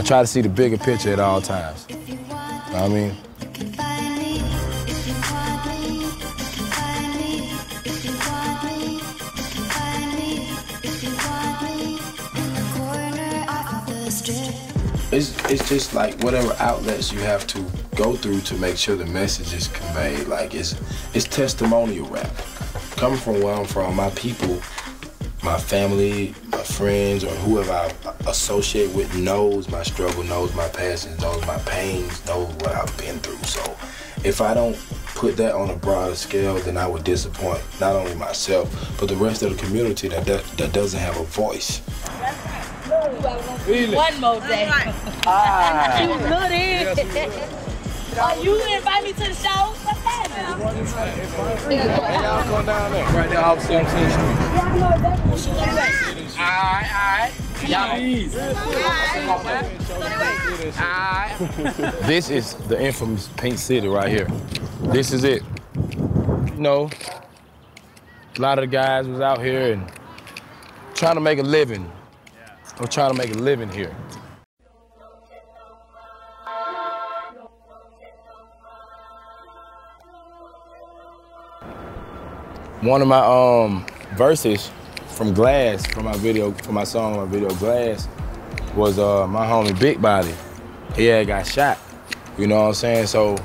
I try to see the bigger picture at all times. if you want You know what I mean? you can find me. If you want me, you can find me. If you want me, you can find me. If you want me, in the corner off of the strip. It's it's just like whatever outlets you have to go through to make sure the message is conveyed. Like it's it's testimonial rap. Coming from where I'm from, my people, my family, my friends, or whoever I associate with knows my struggle, knows my passions, knows my pains, knows what I've been through. So if I don't put that on a broader scale, then I would disappoint not only myself, but the rest of the community that that, that doesn't have a voice. One more day. Ah. you good in. Oh, you invite me to the show? What's happening? Come down there. Right there off 17th Street. Alright, alright. Y'all This is the infamous Pink City right here. This is it. You know, a lot of the guys was out here and trying to make a living. Or trying to make a living here. One of my um verses from Glass, from my video, from my song, my video Glass, was uh my homie Big Body. He had got shot. You know what I'm saying? So,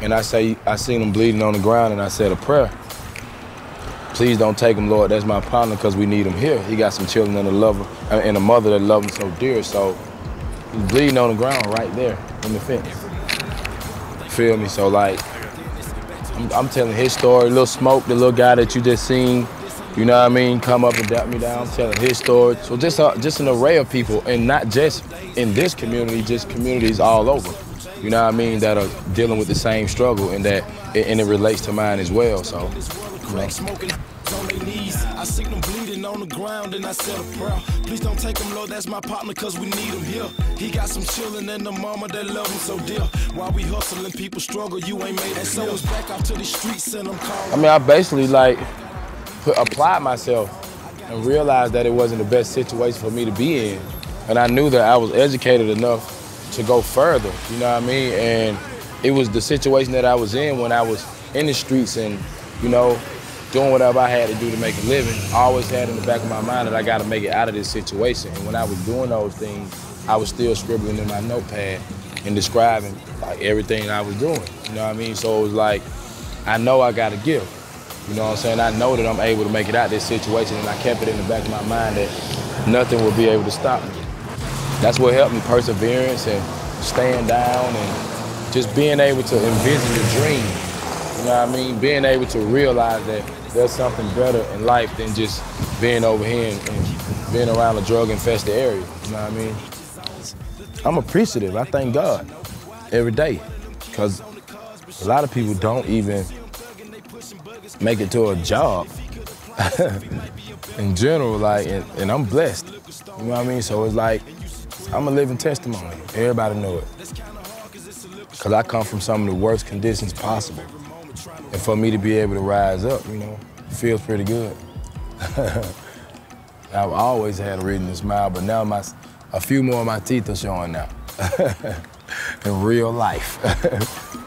and I say I seen him bleeding on the ground, and I said a prayer. Please don't take him, Lord. That's my partner, cause we need him here. He got some children and a lover uh, and a mother that love him so dear. So he's bleeding on the ground right there in the fence. Feel me? So like, I'm, I'm telling his story. Little Smoke, the little guy that you just seen, you know what I mean, come up and dap me down, telling his story. So just a, just an array of people, and not just in this community, just communities all over. You know what I mean, that are dealing with the same struggle, and that and it relates to mine as well. So, know. Smoking on their knees. I seen them bleeding on the ground and I said a prayer. Please don't take him, Lord, that's my partner, cause we need him here. He got some chillin' and the mama that love him so dear. While we hustling, people struggle, you ain't made it. So it's back out to the streets and I'm calling. I mean, I basically like put, applied myself and realized that it wasn't the best situation for me to be in. And I knew that I was educated enough to go further, you know what I mean? And it was the situation that I was in when I was in the streets and, you know, doing whatever I had to do to make a living. I always had in the back of my mind that I got to make it out of this situation. And when I was doing those things, I was still scribbling in my notepad and describing like everything I was doing. You know what I mean? So it was like, I know I got a gift. You know what I'm saying? I know that I'm able to make it out of this situation, and I kept it in the back of my mind that nothing will be able to stop me. That's what helped me, perseverance and staying down and just being able to envision the dream. You know what I mean? Being able to realize that there's something better in life than just being over here and, and being around a drug-infested area. You know what I mean? I'm appreciative. I thank God every day because a lot of people don't even make it to a job in general, like, and, and I'm blessed. You know what I mean? So it's like, I'm a living testimony. Everybody know it. Because I come from some of the worst conditions possible. And for me to be able to rise up, you know, feels pretty good. I've always had a reason to smile, but now my, a few more of my teeth are showing now. in real life.